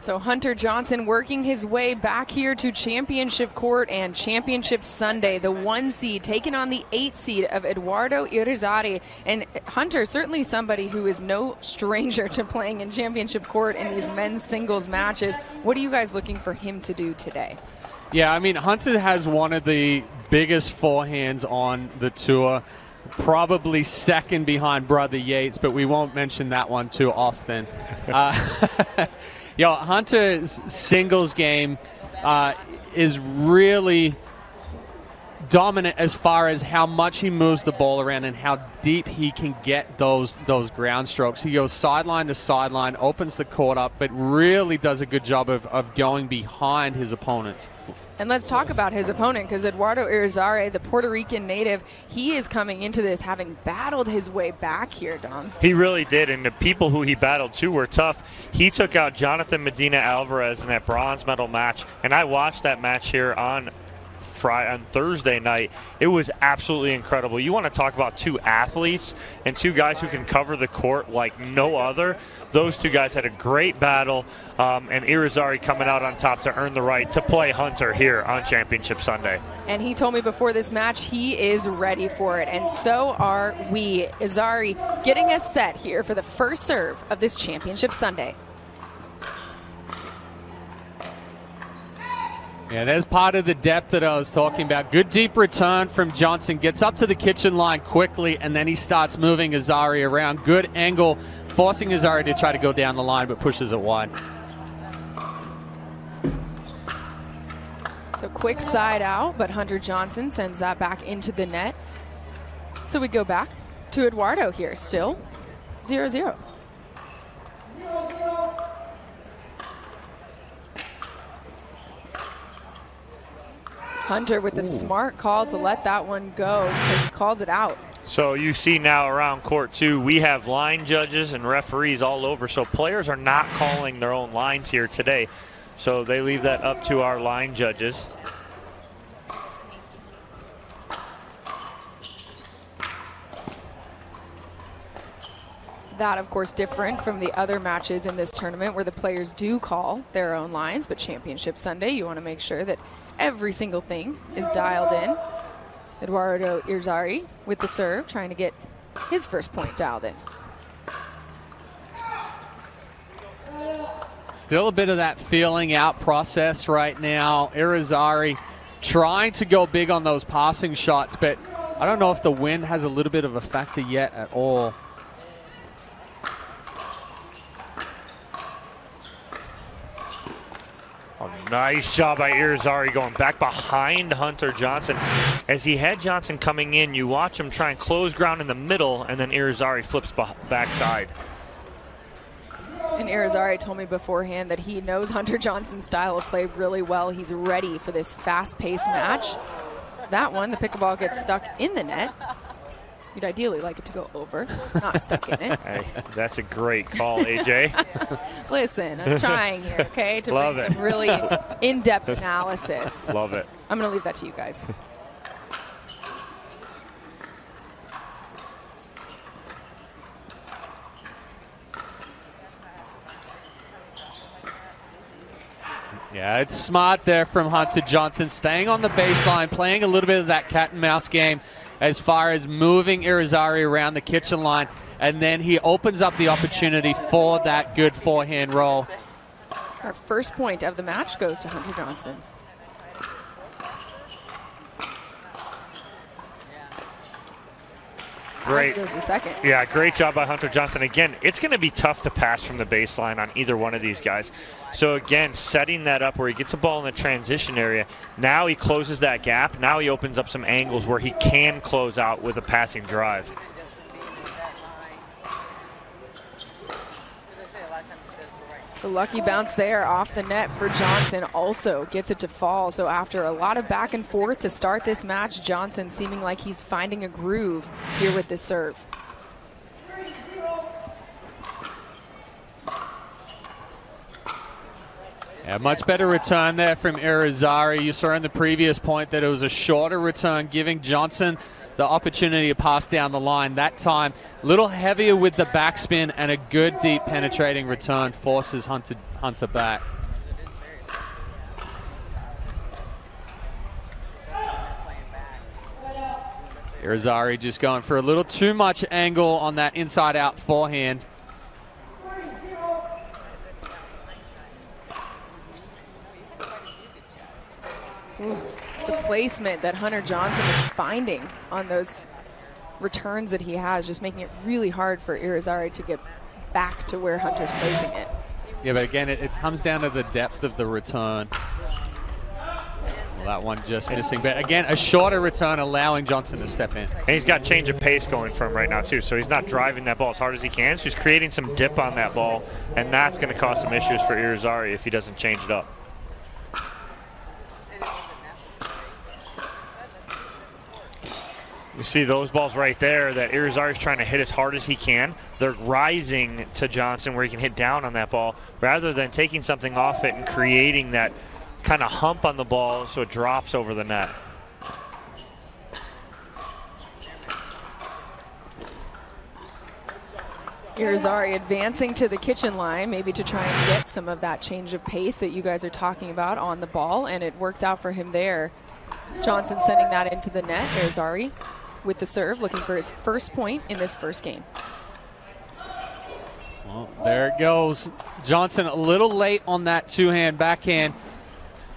So Hunter Johnson working his way back here to championship court and championship Sunday. The one seed taking on the eight seed of Eduardo Irizarry. And Hunter, certainly somebody who is no stranger to playing in championship court in these men's singles matches. What are you guys looking for him to do today? Yeah, I mean, Hunter has one of the biggest forehands on the tour. Probably second behind Brother Yates, but we won't mention that one too often. Uh, Yo, Hunter's singles game uh, is really dominant as far as how much he moves the ball around and how deep he can get those those ground strokes. He goes sideline to sideline, opens the court up, but really does a good job of, of going behind his opponent. And let's talk about his opponent because Eduardo Irizarry, the Puerto Rican native, he is coming into this having battled his way back here, Dom. He really did, and the people who he battled too were tough. He took out Jonathan Medina Alvarez in that bronze medal match, and I watched that match here on Friday, on Thursday night. It was absolutely incredible. You want to talk about two athletes and two guys who can cover the court like no other. Those two guys had a great battle, um, and Irizarry coming out on top to earn the right to play Hunter here on Championship Sunday. And he told me before this match he is ready for it, and so are we. Irizarry getting us set here for the first serve of this Championship Sunday. Yeah, there's part of the depth that I was talking about. Good deep return from Johnson. Gets up to the kitchen line quickly, and then he starts moving Irizarry around. Good angle, forcing Irizarry to try to go down the line, but pushes it wide. So quick side out, but Hunter Johnson sends that back into the net. So we go back to Eduardo here, still 0 0. Hunter with a smart call to let that one go because he calls it out. So you see now around court two, we have line judges and referees all over. So players are not calling their own lines here today. So they leave that up to our line judges. That, of course, different from the other matches in this tournament where the players do call their own lines. But Championship Sunday, you want to make sure that every single thing is dialed in. Eduardo Irizarry with the serve, trying to get his first point dialed in. Still a bit of that feeling out process right now. Irizarry trying to go big on those passing shots, but I don't know if the wind has a little bit of a factor yet at all. Nice job by Irizarry going back behind Hunter Johnson. As he had Johnson coming in, you watch him try and close ground in the middle, and then Irizarry flips backside. And Irizarry told me beforehand that he knows Hunter Johnson's style of play really well. He's ready for this fast-paced match. That one, the pickleball gets stuck in the net. You'd ideally like it to go over, not stuck in it. Hey, that's a great call, AJ. Listen, I'm trying here, okay, to Love bring it. some really in-depth analysis. Love it. I'm going to leave that to you guys. Yeah, it's smart there from Hunter Johnson, staying on the baseline, playing a little bit of that cat and mouse game as far as moving Irizarry around the kitchen line, and then he opens up the opportunity for that good forehand roll. Our first point of the match goes to Hunter Johnson. Great. As the second. Yeah, great job by Hunter Johnson. Again, it's going to be tough to pass from the baseline on either one of these guys. So again, setting that up where he gets a ball in the transition area. Now he closes that gap. Now he opens up some angles where he can close out with a passing drive. The lucky bounce there off the net for Johnson also gets it to fall. So after a lot of back and forth to start this match, Johnson seeming like he's finding a groove here with this serve. Yeah, much better return there from Irizarry. You saw in the previous point that it was a shorter return, giving Johnson the opportunity to pass down the line. That time, a little heavier with the backspin and a good deep penetrating return forces Hunter, Hunter back. Irizarry just going for a little too much angle on that inside out forehand. the placement that Hunter Johnson is finding on those returns that he has, just making it really hard for Irizarry to get back to where Hunter's placing it. Yeah, but again, it, it comes down to the depth of the return. Well, that one just missing. But again, a shorter return allowing Johnson to step in. And he's got change of pace going for him right now, too. So he's not driving that ball as hard as he can. So he's creating some dip on that ball. And that's going to cause some issues for Irizarry if he doesn't change it up. You see those balls right there that Irizarry is trying to hit as hard as he can. They're rising to Johnson where he can hit down on that ball rather than taking something off it and creating that kind of hump on the ball so it drops over the net. Irizarry advancing to the kitchen line, maybe to try and get some of that change of pace that you guys are talking about on the ball, and it works out for him there. Johnson sending that into the net. Irizarry with the serve, looking for his first point in this first game. Well, there it goes. Johnson a little late on that two-hand backhand.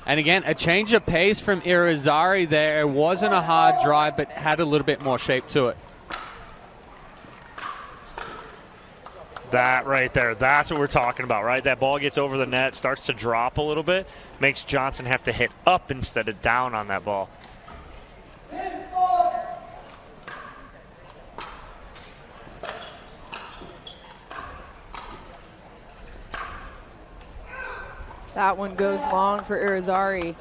And again, a change of pace from Irizarry there. It wasn't a hard drive, but had a little bit more shape to it. That right there, that's what we're talking about, right? That ball gets over the net, starts to drop a little bit, makes Johnson have to hit up instead of down on that ball. That one goes long for Irizarry.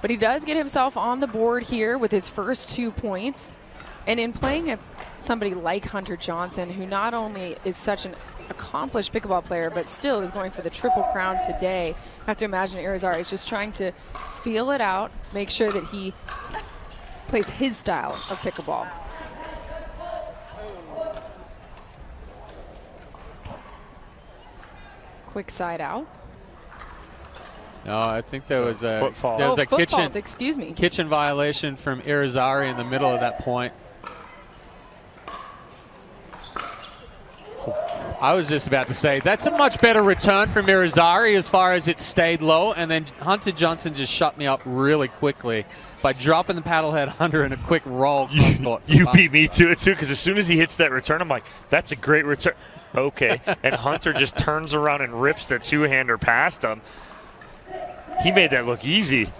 But he does get himself on the board here with his first two points. And in playing a, somebody like Hunter Johnson, who not only is such an accomplished pickleball player, but still is going for the triple crown today, I have to imagine Irizarry is just trying to feel it out, make sure that he plays his style of pickleball. Quick side out. No, I think there was a foot fault. there was oh, a foot kitchen fault, excuse me. kitchen violation from Irizarry in the middle of that point. I was just about to say that's a much better return from Irizarry as far as it stayed low, and then Hunter Johnson just shut me up really quickly by dropping the paddle head under in a quick roll. cross court for You beat me to it too, because as soon as he hits that return, I'm like, "That's a great return." Okay, and Hunter just turns around and rips the two-hander past him. He made that look easy.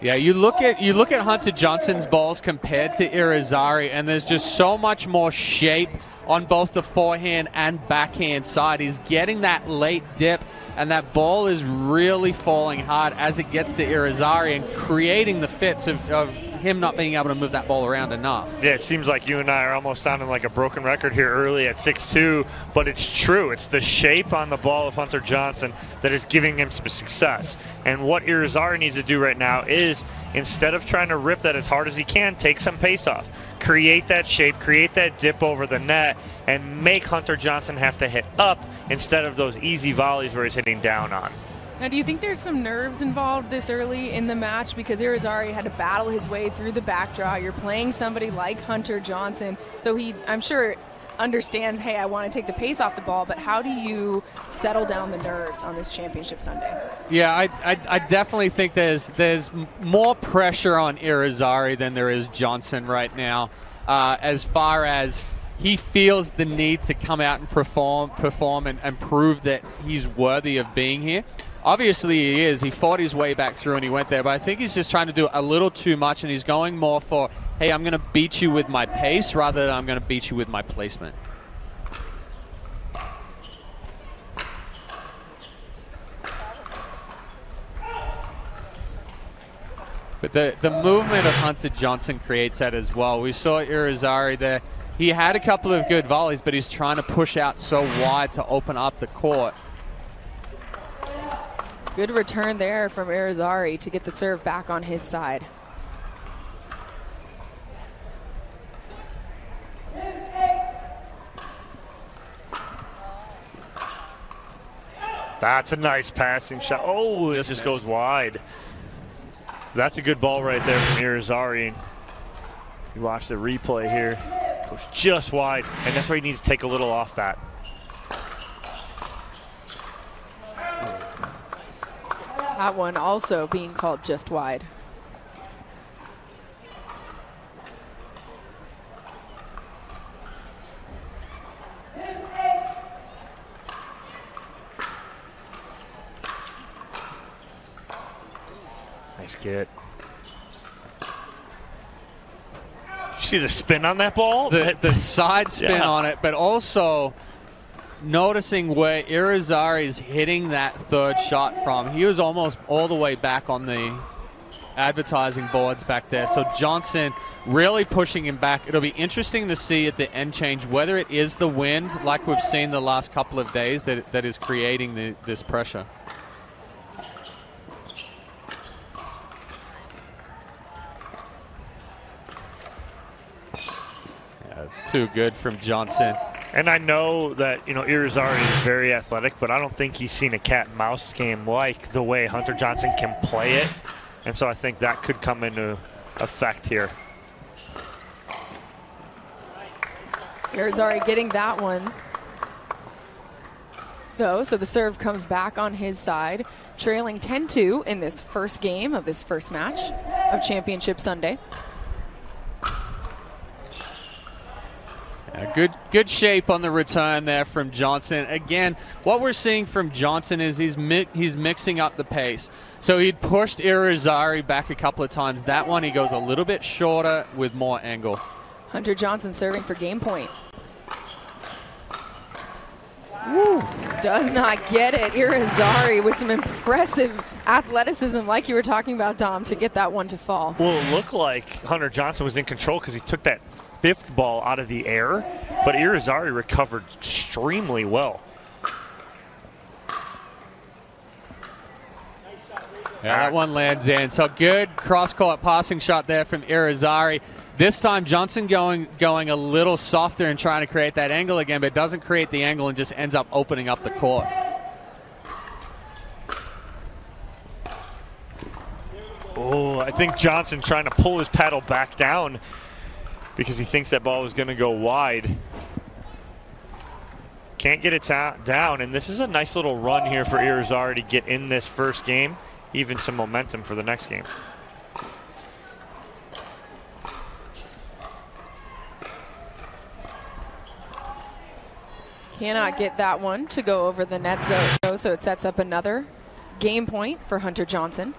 Yeah, you look at you look at Hunter Johnson's balls compared to Irizarry, and there's just so much more shape on both the forehand and backhand side. He's getting that late dip, and that ball is really falling hard as it gets to Irizarry and creating the fits of, of him not being able to move that ball around enough. Yeah, it seems like you and I are almost sounding like a broken record here early at 6-2, but it's true. It's the shape on the ball of Hunter Johnson that is giving him some success. And what Irizarry needs to do right now is instead of trying to rip that as hard as he can, take some pace off. Create that shape, create that dip over the net, and make Hunter Johnson have to hit up instead of those easy volleys where he's hitting down on. Now, do you think there's some nerves involved this early in the match because Irizarry had to battle his way through the back draw? You're playing somebody like Hunter Johnson, so he, I'm sure, understands. Hey, I want to take the pace off the ball, but how do you settle down the nerves on this championship Sunday? Yeah, I, I, I definitely think there's there's more pressure on Irizarry than there is Johnson right now. Uh, as far as he feels the need to come out and perform, perform, and, and prove that he's worthy of being here. Obviously, he is. He fought his way back through and he went there, but I think he's just trying to do a little too much, and he's going more for, hey, I'm going to beat you with my pace rather than I'm going to beat you with my placement. But the, the movement of Hunter Johnson creates that as well. We saw Irizarry there. He had a couple of good volleys, but he's trying to push out so wide to open up the court. Good return there from Irizarry to get the serve back on his side. That's a nice passing shot. Oh, it just goes wide. That's a good ball right there from Irizarry. You watch the replay here. Goes just wide, and that's why he needs to take a little off that. That one also being called just wide. Nice get. You see the spin on that ball? The, the side spin Yeah. on it, but also noticing where Irizarry is hitting that third shot from. He was almost all the way back on the advertising boards back there. So Johnson really pushing him back. It'll be interesting to see at the end change whether it is the wind, like we've seen the last couple of days, that, that is creating the, this pressure. Yeah, it's too good from Johnson. And I know that, you know, Irizarry is very athletic, but I don't think he's seen a cat and mouse game like the way Hunter Johnson can play it. And so I think that could come into effect here. Irizarry getting that one. Though, so the serve comes back on his side, trailing 10 2 in this first game of this first match of Championship Sunday. Yeah, good, good shape on the return there from Johnson. Again, what we're seeing from Johnson is he's mi- he's mixing up the pace. So he'd pushed Irizarry back a couple of times. That one he goes a little bit shorter with more angle. Hunter Johnson serving for game point. Woo. Does not get it. Irizarry with some impressive athleticism, like you were talking about, Dom, to get that one to fall. Well, it looked like Hunter Johnson was in control because he took that fifth ball out of the air, but Irizarry recovered extremely well. Yeah, that one lands in. So good cross court passing shot there from Irizarry. This time Johnson going going a little softer and trying to create that angle again, but doesn't create the angle and just ends up opening up the court. Oh, I think Johnson trying to pull his paddle back down because he thinks that ball was going to go wide. Can't get it ta- down, and this is a nice little run here for Irizarry to get in this first game, even some momentum for the next game. Cannot get that one to go over the net so it sets up another game point for Hunter Johnson.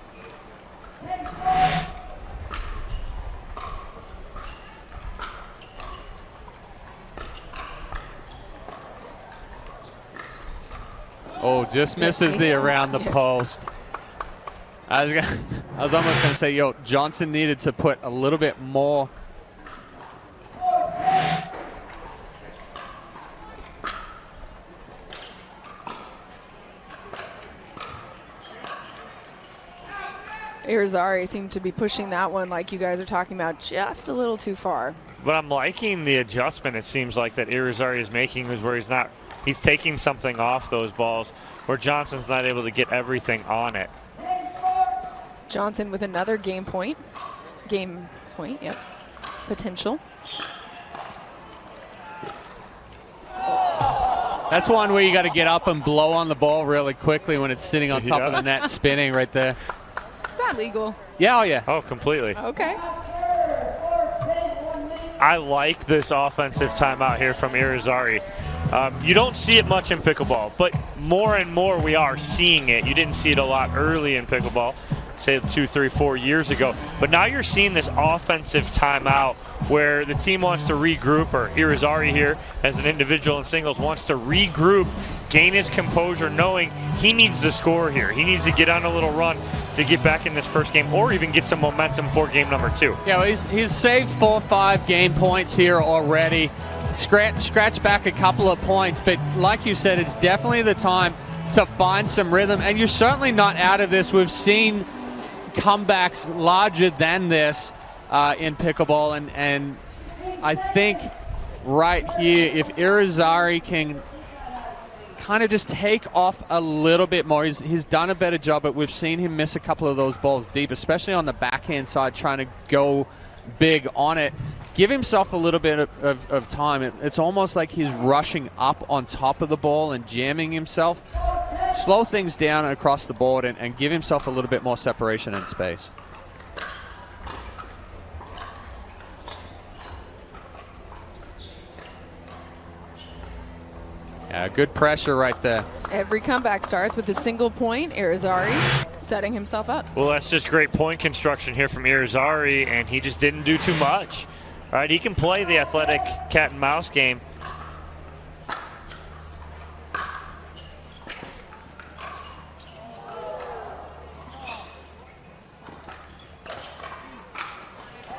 Oh, just misses the around the post. I was gonna, I was almost going to say, yo, Johnson needed to put a little bit more. Irizarry seemed to be pushing that one, like you guys are talking about, just a little too far. But I'm liking the adjustment. It seems like that Irizarry is making is where he's not. He's taking something off those balls, where Johnson's not able to get everything on it. Johnson with another game point. Game point, yep. Potential. That's one where you got to get up and blow on the ball really quickly when it's sitting on top of the net, spinning right there. Is that legal? Yeah, oh yeah. Oh, completely. Okay. I like this offensive timeout here from Irizarry. Um, you don't see it much in pickleball, but more and more we are seeing it. You didn't see it a lot early in pickleball, say two, three, four years ago. But now you're seeing this offensive timeout where the team wants to regroup, or Irizarry here, as an individual in singles, wants to regroup, gain his composure, knowing he needs to score here. He needs to get on a little run to get back in this first game, or even get some momentum for game number two. Yeah, well, he's, he's saved four or five game points here already. Scratch, scratch back a couple of points, but like you said, it's definitely the time to find some rhythm. And you're certainly not out of this. We've seen comebacks larger than this uh, in pickleball, and and I think right here, if Irizarry can kind of just take off a little bit more. He's, he's done a better job, but we've seen him miss a couple of those balls deep, especially on the backhand side, trying to go big on it. Give himself a little bit of, of, of time. It, it's almost like he's rushing up on top of the ball and jamming himself. Slow things down across the board and, and give himself a little bit more separation and space. Yeah, good pressure right there. Every comeback starts with a single point. Irizarry setting himself up. Well, that's just great point construction here from Irizarry, and he just didn't do too much. All right, he can play the athletic cat and mouse game.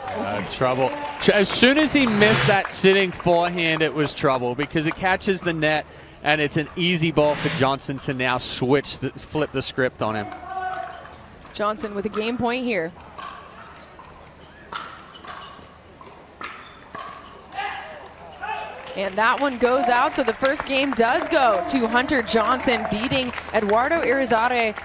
Uh, trouble. As soon as he missed that sitting forehand, it was trouble because it catches the net and it's an easy ball for Johnson to now switch, the, flip the script on him. Johnson with a game point here. And that one goes out, so the first game does go to Hunter Johnson beating Eduardo Irizarry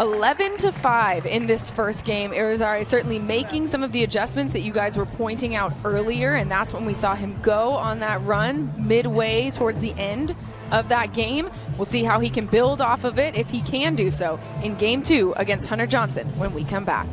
11 to 5 in this first game. Irizarry certainly making some of the adjustments that you guys were pointing out earlier, and that's when we saw him go on that run midway towards the end of that game. We'll see how he can build off of it if he can do so in game two against Hunter Johnson when we come back.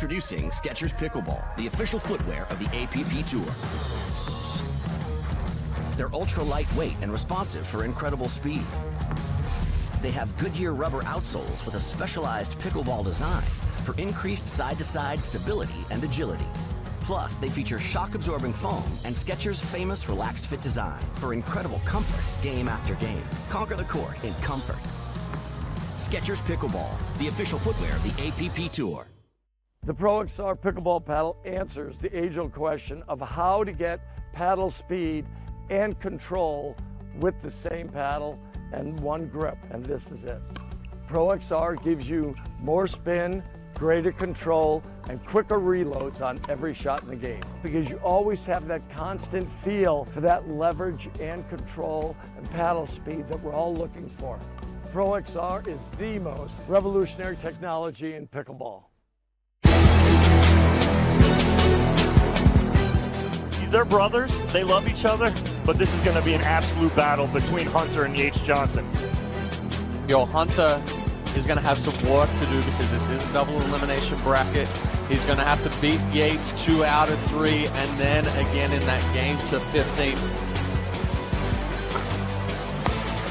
Introducing Skechers Pickleball, the official footwear of the APP Tour. They're ultra lightweight and responsive for incredible speed. They have Goodyear rubber outsoles with a specialized pickleball design for increased side-to-side stability and agility. Plus, they feature shock-absorbing foam and Skechers' famous relaxed fit design for incredible comfort game after game. Conquer the court in comfort. Skechers Pickleball, the official footwear of the APP Tour. The Pro XR pickleball paddle answers the age-old question of how to get paddle speed and control with the same paddle and one grip, and this is it. Pro XR gives you more spin, greater control, and quicker reloads on every shot in the game because you always have that constant feel for that leverage and control and paddle speed that we're all looking for. Pro XR is the most revolutionary technology in pickleball. They're brothers. They love each other, but this is going to be an absolute battle between Hunter and Yates Johnson. Yo, Hunter is going to have some work to do because this is a double elimination bracket. He's going to have to beat Yates two out of three, and then again in that game to 15.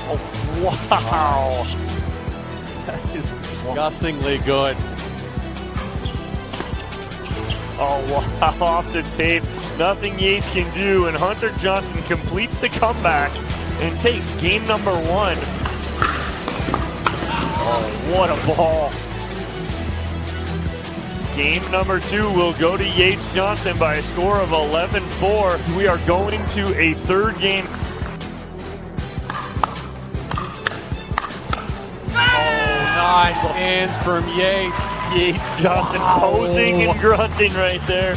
Oh, wow. That is disgustingly good. Oh, wow. Off the tape. Nothing Yates can do, and Hunter Johnson completes the comeback and takes game number one. Oh, what a ball. Game number two will go to Yates Johnson by a score of 11 4. We are going to a third game. Oh, nice hands from Yates. Yates Johnson posing and grunting right there.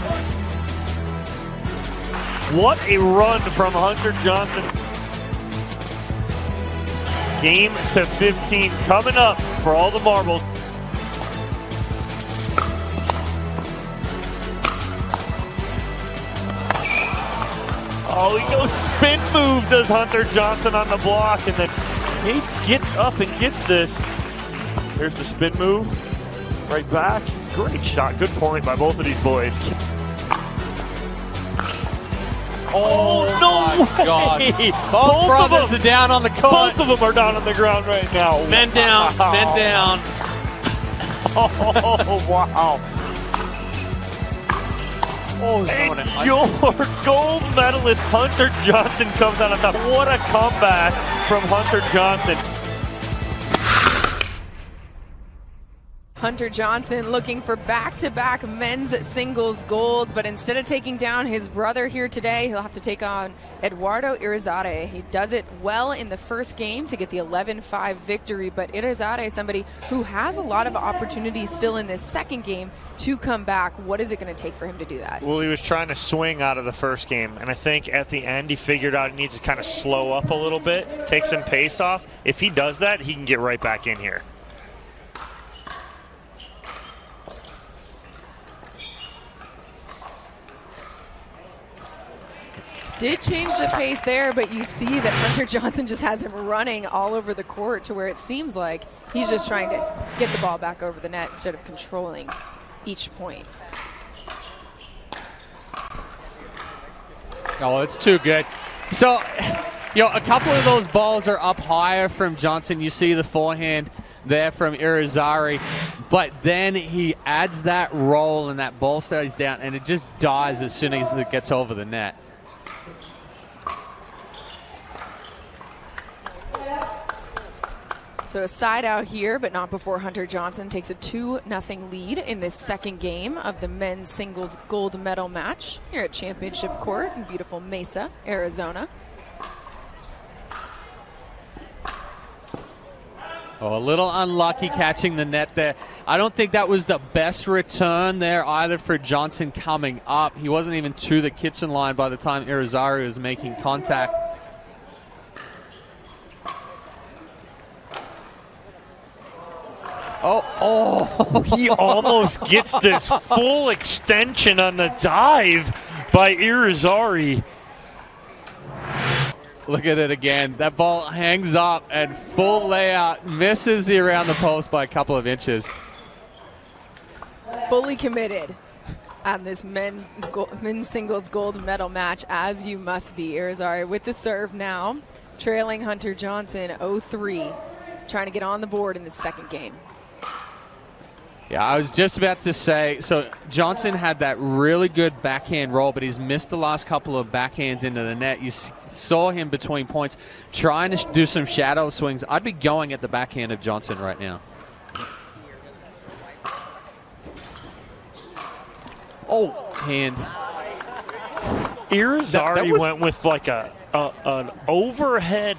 What a run from Hunter Johnson. game to 15 coming up for all the marbles. Oh, he goes spin move, does Hunter Johnson on the block, and then he gets up and gets this. There's the spin move, right back. Great shot, good point by both of these boys. Oh, oh, no my God. Both, Both brothers them. are down on the court. Both of them are down on the ground right now. Men down, Wow. men down. Oh, wow. Oh, And your gold medalist Hunter Johnson comes out on top. What a comeback from Hunter Johnson. Hunter Johnson looking for back to back men's singles golds, but instead of taking down his brother here today, he'll have to take on Eduardo Irizarry. He does it well in the first game to get the 11 5 victory, but Irizarry is somebody who has a lot of opportunities still in this second game to come back. What is it going to take for him to do that? Well, he was trying to swing out of the first game, and I think at the end he figured out he needs to kind of slow up a little bit, take some pace off. If he does that, he can get right back in here. Did change the pace there, but you see that Hunter Johnson just has him running all over the court to where it seems like he's just trying to get the ball back over the net instead of controlling each point. Oh, it's too good. So, you know, a couple of those balls are up higher from Johnson. You see the forehand there from Irizarry, but then he adds that roll and that ball stays down, and it just dies as soon as it gets over the net. So a side out here, but not before Hunter Johnson takes a 2 0 lead in this second game of the men's singles gold medal match here at Championship Court in beautiful Mesa, Arizona. Oh, a little unlucky catching the net there. I don't think that was the best return there either for Johnson coming up. He wasn't even to the kitchen line by the time Irizarry was making contact. Oh, oh, He almost gets this full extension on the dive by Irizarry. Look at it again. That ball hangs up and full layout misses the around the post by a couple of inches. Fully committed on this men's go- men's singles gold medal match, as you must be. Irizarry with the serve now, trailing Hunter Johnson 0-3, trying to get on the board in the second game. Yeah, I was just about to say. So Johnson had that really good backhand roll, but he's missed the last couple of backhands into the net. You saw him between points trying to do some shadow swings. I'd be going at the backhand of Johnson right now. Oh, hand. Irizarry That- that was- went with like a, a an overhead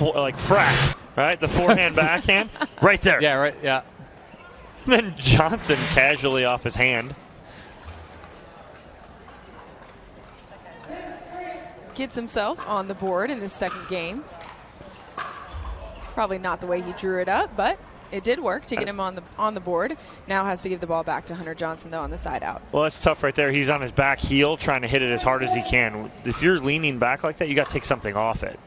like frack, right? The forehand backhand, right there. Yeah, right. Yeah. Then Johnson casually off his hand. Gets himself on the board in the second game. Probably not the way he drew it up, but it did work to get him on the on the board. Now has to give the ball back to Hunter Johnson though on the side out. Well, that's tough right there. He's on his back heel trying to hit it as hard as he can. If you're leaning back like that, you got to take something off it.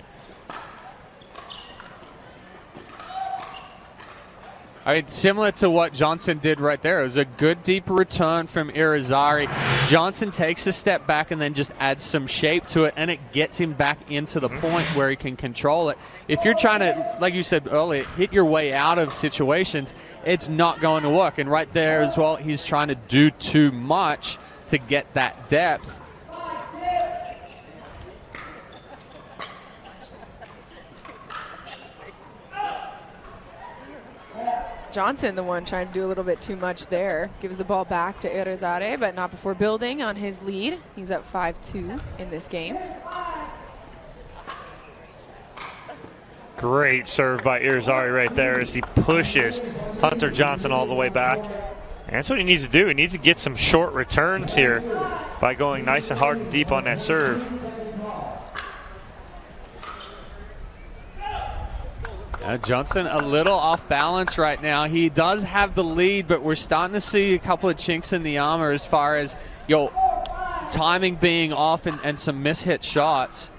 I mean, similar to what Johnson did right there. It was a good deep return from Irizarry. Johnson takes a step back and then just adds some shape to it, and it gets him back into the mm-hmm. point where he can control it. If you're trying to, like you said earlier, hit your way out of situations, it's not going to work. And right there as well, he's trying to do too much to get that depth. Johnson, the one trying to do a little bit too much there, gives the ball back to Irizarry, but not before building on his lead. He's up 5-2 in this game. Great serve by Irizarry right there as he pushes Hunter Johnson all the way back. And that's what he needs to do. He needs to get some short returns here by going nice and hard and deep on that serve. Uh, Johnson a little off balance right now. He does have the lead, but we're starting to see a couple of chinks in the armor as far as your timing being off and, and some mishit shots.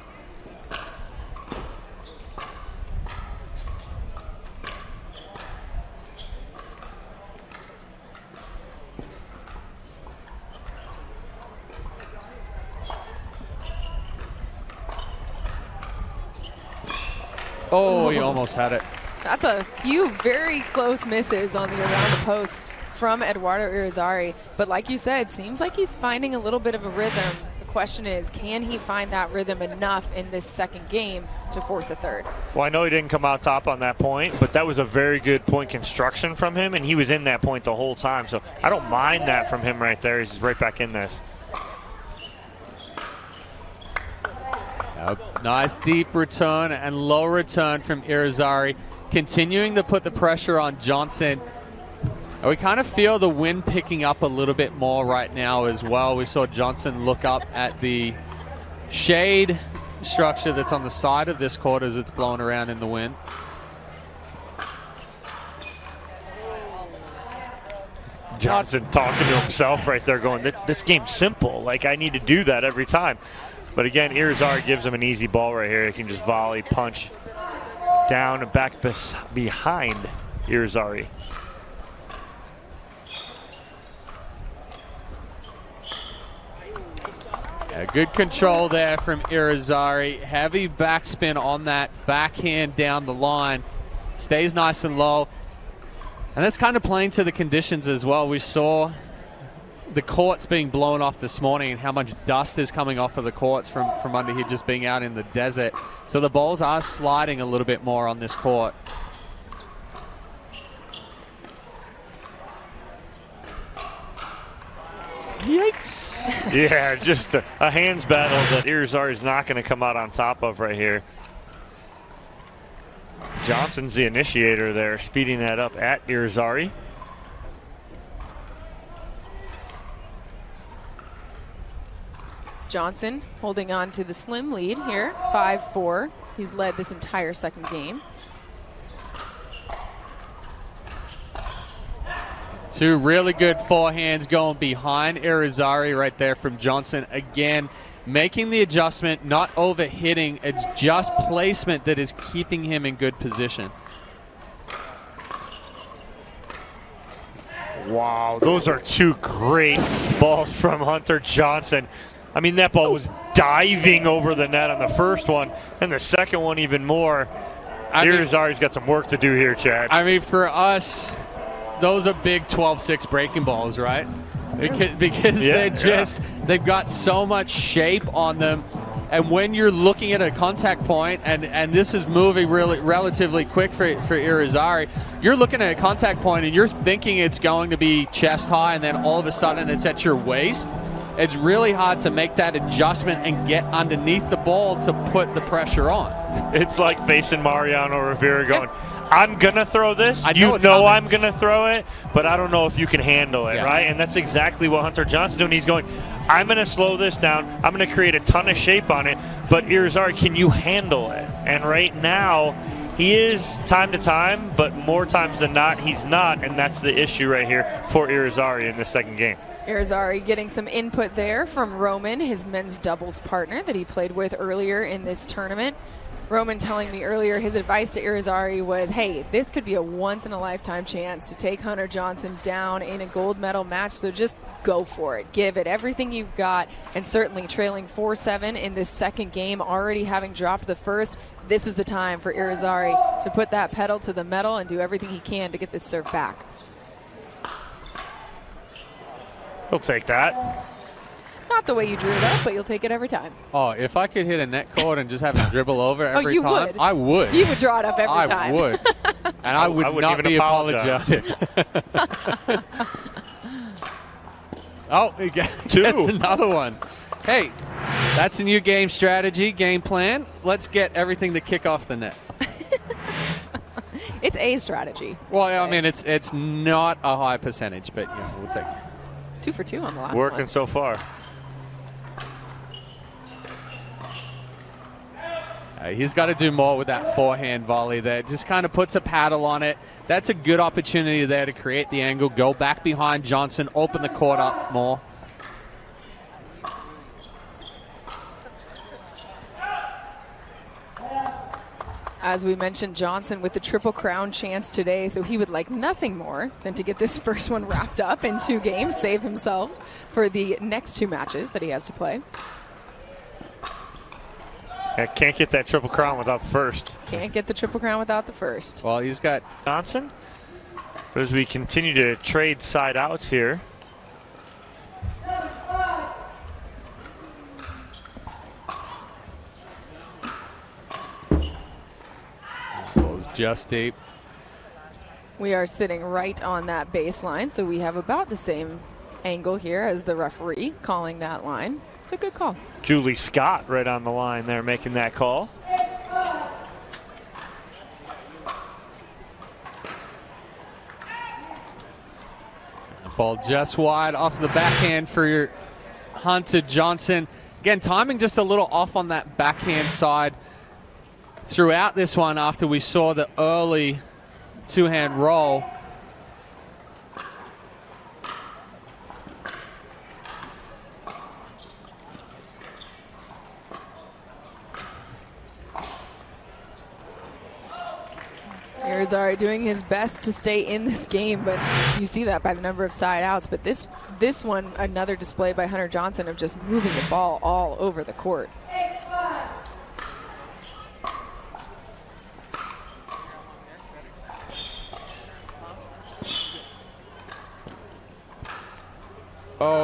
Oh, he almost had it. That's a few very close misses on the around the post from Eduardo Irizarry. But like you said, seems like he's finding a little bit of a rhythm. The question is, can he find that rhythm enough in this second game to force a third? Well, I know he didn't come out top on that point, but that was a very good point construction from him, and he was in that point the whole time. So I don't mind that from him right there. He's right back in this. A nice deep return and low return from Irizarry, continuing to put the pressure on Johnson. And we kind of feel the wind picking up a little bit more right now as well. We saw Johnson look up at the shade structure that's on the side of this court as it's blowing around in the wind. Johnson talking to himself right there, going, "This, this game's simple. Like I need to do that every time." But again, Irizarry gives him an easy ball right here. He can just volley, punch down and back behind Irizarry. Yeah, good control there from Irizarry. Heavy backspin on that backhand down the line. Stays nice and low. And that's kind of playing to the conditions as well. We saw the courts being blown off this morning and how much dust is coming off of the courts from, from under here just being out in the desert. So the balls are sliding a little bit more on this court. Yikes. yeah, just a, a, hands battle that Irizarry is not going to come out on top of right here. Johnson's the initiator there, speeding that up at Irizarry. Johnson holding on to the slim lead here, 5 4. He's led this entire second game. Two really good forehands going behind Irizarry right there from Johnson. Again, making the adjustment, not over hitting. It's just placement that is keeping him in good position. Wow, those are two great balls from Hunter Johnson. I mean, that ball was diving over the net on the first one, and the second one even more. Irizarry's got some work to do here, Chad. I mean, for us, those are big 12-6 breaking balls, right? Because, because Yeah, they're just yeah. they've got so much shape on them. And when you're looking at a contact point, and, and this is moving really relatively quick for, for Irizarry, you're looking at a contact point and you're thinking it's going to be chest high, and then all of a sudden it's at your waist. It's really hard to make that adjustment and get underneath the ball to put the pressure on. It's like facing Mariano Rivera going, I'm going to throw this. I know you know coming." I'm going to throw it, but I don't know if you can handle it, Yeah. right? And that's exactly what Hunter Johnson's doing. He's going, I'm going to slow this down. I'm going to create a ton of shape on it, but Irizarry, can you handle it? And right now, he is time to time, but more times than not, he's not, and that's the issue right here for Irizarry in the second game. Irizarry getting some input there from Roman, his men's doubles partner that he played with earlier in this tournament. Roman telling me earlier his advice to Irizarry was, hey, this could be a once in a lifetime chance to take Hunter Johnson down in a gold medal match, so just go for it. Give it everything you've got, and certainly trailing 4 7 in this second game, already having dropped the first. This is the time for Irizarry to put that pedal to the metal and do everything he can to get this serve back. He'll take that. Not the way you drew it up, but you'll take it every time. Oh, if I could hit a net cord and just have it dribble over Oh, every you time, would. I would. You would draw it up every I time. I would. And I would I wouldn't not even be apologize. apologetic. oh, he got- Two. That's another one. Hey, that's a new game strategy, game plan. Let's get everything to kick off the net. It's a strategy. Well, I mean, it's it's not a high percentage, but yeah, we'll take it. Two for two on the last Working one. so far. Uh, he's got to do more with that forehand volley there. Just kind of puts a paddle on it. That's a good opportunity there to create the angle, go back behind Johnson, open the court up more. As we mentioned, Johnson with the Triple Crown chance today, so he would like nothing more than to get this first one wrapped up in two games, save himself for the next two matches that he has to play. Yeah, can't get that Triple Crown without the first. Can't get the Triple Crown without the first. Well, he's got Johnson. But as we continue to trade side outs here, just deep. We are sitting right on that baseline, so we have about the same angle here as the referee calling that line. It's a good call. Julie Scott right on the line there making that call. Ball just wide off the backhand for your Hunter Johnson. Again, timing just a little off on that backhand side throughout this one after we saw the early two hand roll. Irizarry doing his best to stay in this game, but you see that by the number of side outs. But this this one, another display by Hunter Johnson of just moving the ball all over the court.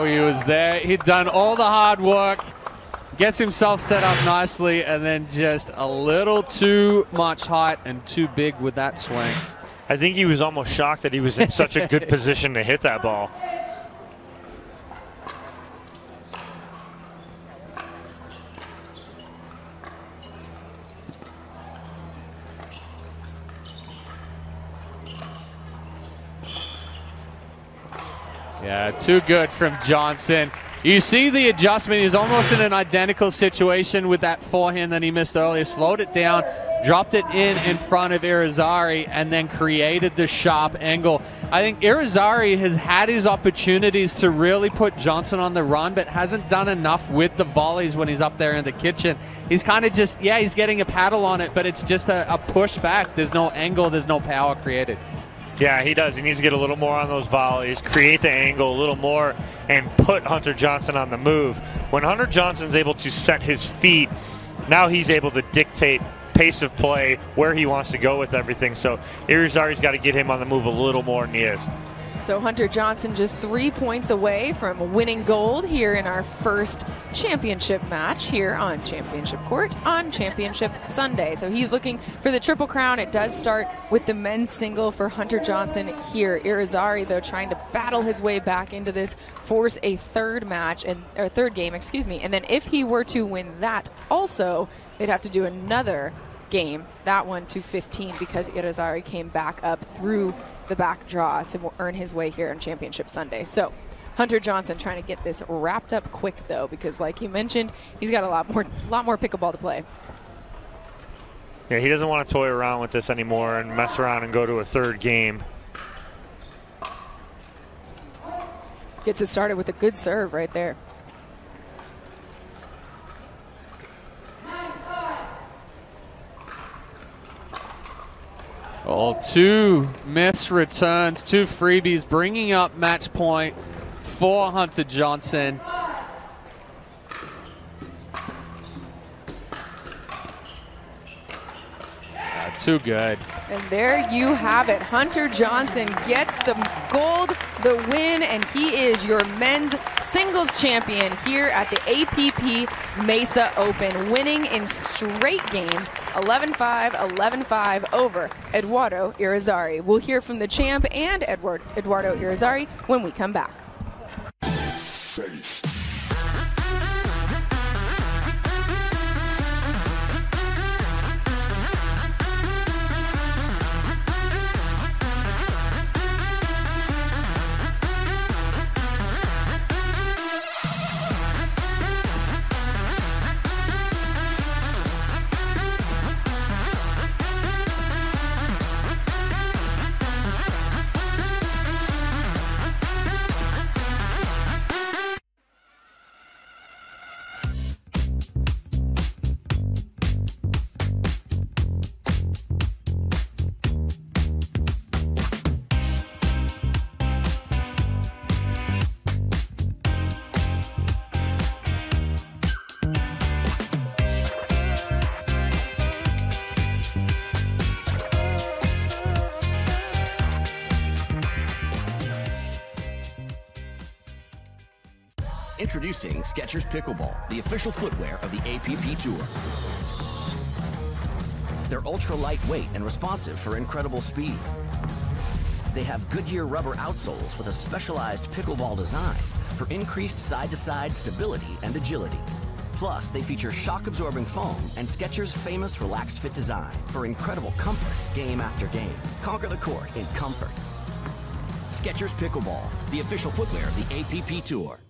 He was there. He'd done all the hard work, gets himself set up nicely, and then just a little too much height and too big with that swing. I think he was almost shocked that he was in such a good position to hit that ball. Too good from Johnson. You see the adjustment. He's almost in an identical situation with that forehand that he missed earlier. Slowed it down, dropped it in in front of Irizarry, and then created the sharp angle. I think Irizarry has had his opportunities to really put Johnson on the run, but hasn't done enough with the volleys when he's up there in the kitchen. He's kind of just, yeah, he's getting a paddle on it, but it's just a, a push back. There's no angle, there's no power created. Yeah, he does. He needs to get a little more on those volleys, create the angle a little more, and put Hunter Johnson on the move. When Hunter Johnson's able to set his feet, now he's able to dictate pace of play, where he wants to go with everything. So Irizarry's got to get him on the move a little more than he is. So Hunter Johnson just three points away from winning gold here in our first championship match here on Championship Court on Championship Sunday. So he's looking for the Triple Crown. It does start with the men's single for Hunter Johnson here. Irizarry, though, trying to battle his way back into this, force a third match and or third game, excuse me. And then if he were to win that, also they'd have to do another game, that one to 15 because Irizarry came back up through the back draw to earn his way here on Championship Sunday. So Hunter Johnson trying to get this wrapped up quick though, because like you mentioned, he's got a lot more, lot more pickleball to play. Yeah, he doesn't want to toy around with this anymore and mess around and go to a third game. Gets it started with a good serve right there. Well, two missed returns, two freebies, bringing up match point for Hunter Johnson. Uh, too good. And there you have it. Hunter Johnson gets the gold, the win, and he is your men's singles champion here at the APP Mesa Open, winning in straight games 11 5, 11 5 over Eduardo Irizarry. We'll hear from the champ and Edward, Eduardo Irizarry when we come back. Introducing Skechers Pickleball, the official footwear of the APP Tour. They're ultra lightweight and responsive for incredible speed. They have Goodyear rubber outsoles with a specialized pickleball design for increased side-to-side stability and agility. Plus, they feature shock-absorbing foam and Skechers' famous relaxed fit design for incredible comfort game after game. Conquer the court in comfort. Skechers Pickleball, the official footwear of the APP Tour.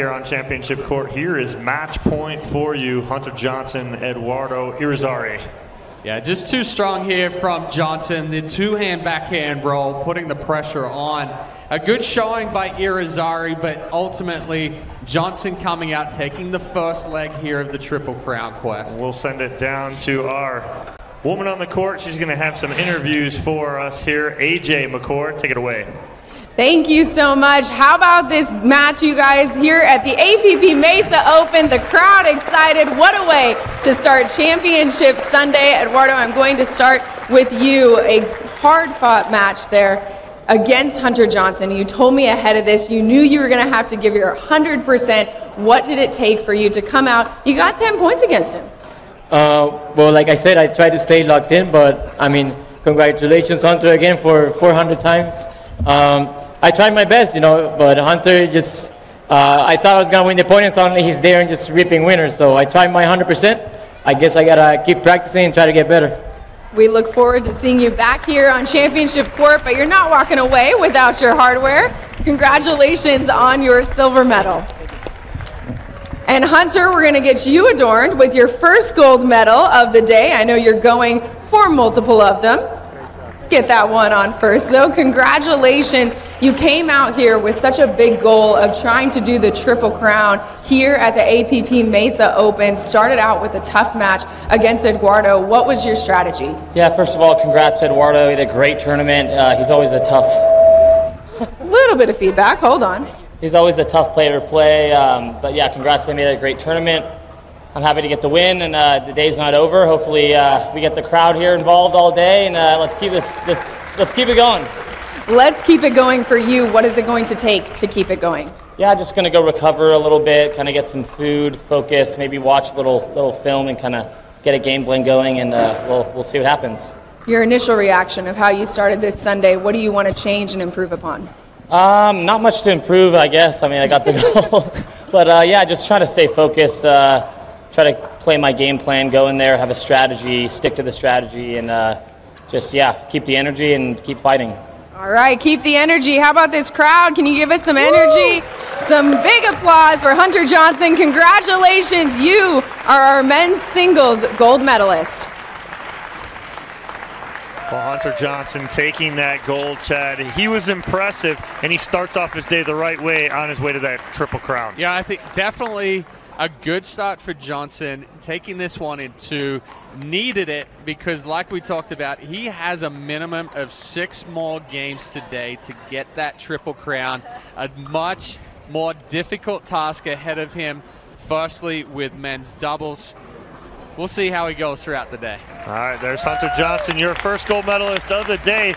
Here on championship court, here is match point for you, Hunter Johnson, Eduardo Irizarry. Yeah, just too strong here from Johnson. The two hand backhand roll, putting the pressure on. A good showing by Irizarry, but ultimately Johnson coming out, taking the first leg here of the Triple Crown quest. We'll send it down to our woman on the court. She's going to have some interviews for us here. AJ McCord, take it away. Thank you so much. How about this match, you guys, here at the APP Mesa Open? The crowd excited. What a way to start Championship Sunday. Eduardo, I'm going to start with you. A hard fought match there against Hunter Johnson. You told me ahead of this you knew you were going to have to give your 100%. What did it take for you to come out? You got 10 points against him. Uh, well, like I said, I tried to stay locked in, but I mean, congratulations, Hunter, again for 400 times. Um, I tried my best, you know, but Hunter just, uh, I thought I was going to win the point, and suddenly he's there and just reaping winners. So I tried my 100%. I guess I got to keep practicing and try to get better. We look forward to seeing you back here on Championship Court, but you're not walking away without your hardware. Congratulations on your silver medal. And Hunter, we're going to get you adorned with your first gold medal of the day. I know you're going for multiple of them. Let's get that one on first, though. Congratulations. You came out here with such a big goal of trying to do the Triple Crown here at the APP Mesa Open. Started out with a tough match against Eduardo. What was your strategy? Yeah, first of all, congrats, Eduardo. He had a great tournament. Uh, he's always a tough, A little bit of feedback. Hold on. he's always a tough player to play. Um, but yeah, congrats to him. He had a great tournament. I'm happy to get the win, and uh, the day's not over. Hopefully, uh, we get the crowd here involved all day, and uh, let's keep this, this, let's keep it going. Let's keep it going for you. What is it going to take to keep it going? Yeah, just gonna go recover a little bit, kind of get some food, focus, maybe watch a little little film, and kind of get a game plan going, and uh, we'll we'll see what happens. Your initial reaction of how you started this Sunday, what do you want to change and improve upon? Um, not much to improve, I guess. I mean, I got the goal, but uh, yeah, just try to stay focused. Try to play my game plan, go in there, have a strategy, stick to the strategy, and uh, just yeah, keep the energy and keep fighting. All right, keep the energy. How about this crowd? Can you give us some energy? Some big applause for Hunter Johnson. Congratulations, you are our men's singles gold medalist. Well, Hunter Johnson taking that gold, Chad. He was impressive, and he starts off his day the right way on his way to that triple crown. Yeah, I think definitely a good start for Johnson. Taking this one in two, needed it because, like we talked about, he has a minimum of six more games today to get that triple crown. A much more difficult task ahead of him. Firstly, with men's doubles. We'll see how he goes throughout the day. All right, there's Hunter Johnson, your first gold medalist of the day.